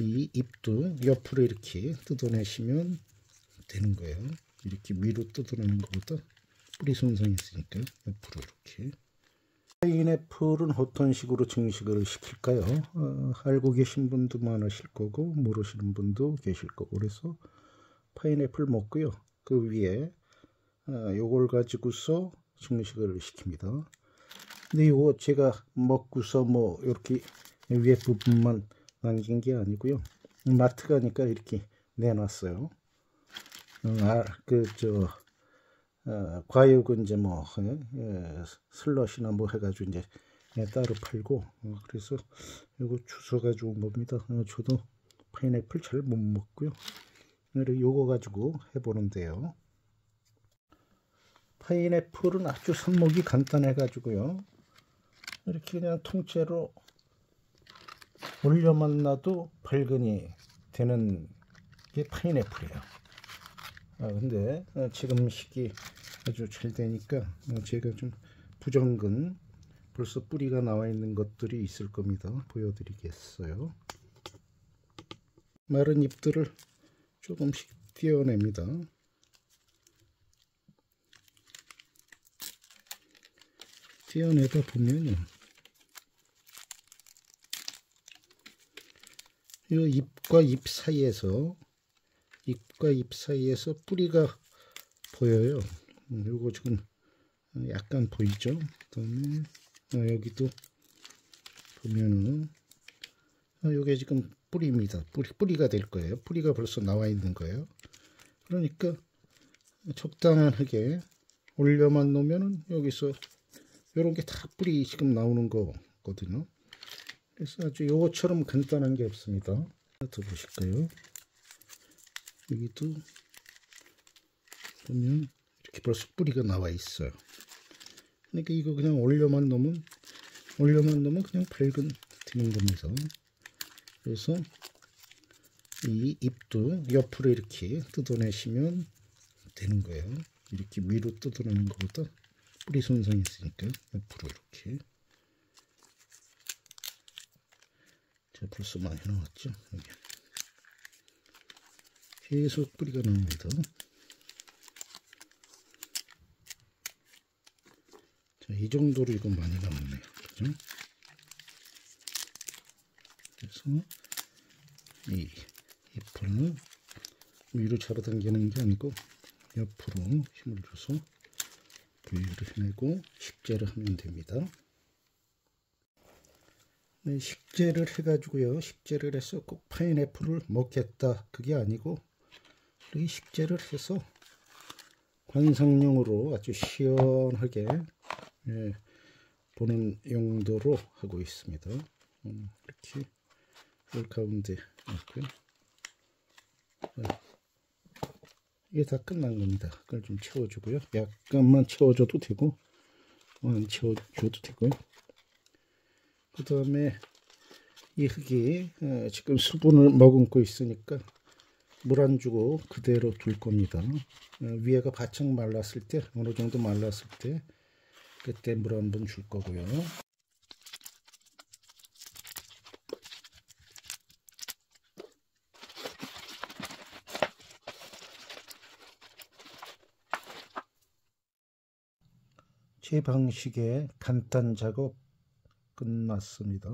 이 잎도 옆으로 이렇게 뜯어내시면 되는 거예요. 이렇게 위로 뜯어내는 것보다 뿌리 손상이 있으니까 옆으로 이렇게 파인애플은 어떤 식으로 증식을 시킬까요? 어, 알고 계신 분도 많으실 거고 모르시는 분도 계실 거고 그래서 파인애플 먹고요. 그 위에 어, 요걸 가지고서 증식을 시킵니다. 근데 이거 제가 먹고서 뭐 이렇게 위에 부분만 남긴 게 아니고요. 마트 가니까 이렇게 내놨어요. 어, 아, 그저 어, 과육은 이제 뭐 예, 예, 슬러시나 뭐 해가지고 이제 예, 따로 팔고 어, 그래서 이거 주워 가지고 온 겁니다. 어, 저도 파인애플 잘 못 먹고요. 요거 가지고 해보는데요. 파인애플은 아주 손목이 간단해 가지고요. 이렇게 그냥 통째로 올려만 놔도 발근이 되는 게 파인애플이에요. 아, 근데 어, 지금 시기 아주 잘 되니까 어, 제가 좀 부정근 벌써 뿌리가 나와 있는 것들이 있을 겁니다. 보여드리겠어요. 마른 잎들을 조금씩 띄어냅니다. 띄어내다 보면요. 잎과 잎 사이에서 잎과 잎 사이에서 뿌리가 보여요. 음, 요거 지금 약간 보이죠? 그다음에 아, 여기도 보면은 아, 요게 지금 뿌리입니다. 뿌리, 뿌리가 될 거예요. 뿌리가 벌써 나와 있는 거예요. 그러니까 적당하게 올려만 놓으면은 여기서 요런 게 다 뿌리 지금 나오는 거거든요. 그래서 아주 요거처럼 간단한 게 없습니다. 더 보실까요? 여기도 보면 이렇게 벌써 뿌리가 나와 있어요. 그러니까 이거 그냥 올려만 놓으면 올려만 놓으면 그냥 밝은 되는 겁니다. 그래서 이 잎도 옆으로 이렇게 뜯어내시면 되는 거예요. 이렇게 위로 뜯어내는 것보다 뿌리 손상이 있으니까 옆으로 이렇게 벌써 많이 나왔죠 여기. 계속 뿌리가 나옵니다 자, 이 정도로 이거 많이 나왔네요 그죠 그래서 이 잎을 위로 잡아당기는 게 아니고 옆으로 힘을 줘서 분리를 해내고 식재를 하면 됩니다. 네, 식재를 해가지고요. 식재를 해서 꼭 파인애플을 먹겠다. 그게 아니고 이 식재를 해서 관상용으로 아주 시원하게 예, 보는 용도로 하고 있습니다. 음, 이렇게 물 가운데 놓고요. 네. 이게 다 끝난 겁니다. 그걸 좀 채워주고요. 약간만 채워줘도 되고, 안 채워줘도 되고요. 그 다음에 이 흙이 어, 지금 수분을 머금고 있으니까 물 안 주고 그대로 둘 겁니다. 어, 위에가 바짝 말랐을 때, 어느 정도 말랐을 때, 그때 물 한 번 줄 거고요. 제 방식의 간단 작업 끝났습니다.